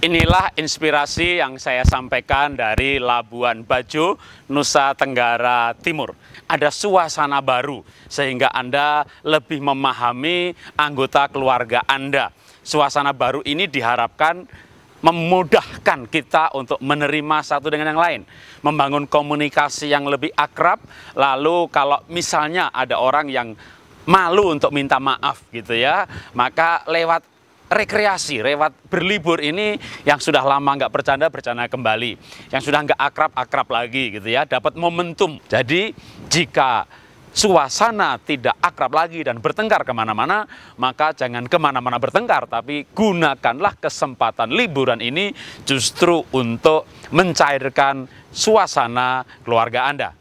Inilah inspirasi yang saya sampaikan dari Labuan Bajo, Nusa Tenggara Timur. Ada suasana baru sehingga Anda lebih memahami anggota keluarga Anda. Suasana baru ini diharapkan memudahkan kita untuk menerima satu dengan yang lain, membangun komunikasi yang lebih akrab. Lalu kalau misalnya ada orang yang malu untuk minta maaf gitu ya, maka lewat rekreasi, lewat berlibur ini yang sudah lama nggak bercanda, bercanda kembali. Yang sudah nggak akrab, akrab lagi gitu ya, dapat momentum. Jadi jika suasana tidak akrab lagi dan bertengkar ke mana-mana, maka jangan ke mana-mana bertengkar, tapi gunakanlah kesempatan liburan ini justru untuk mencairkan suasana keluarga Anda.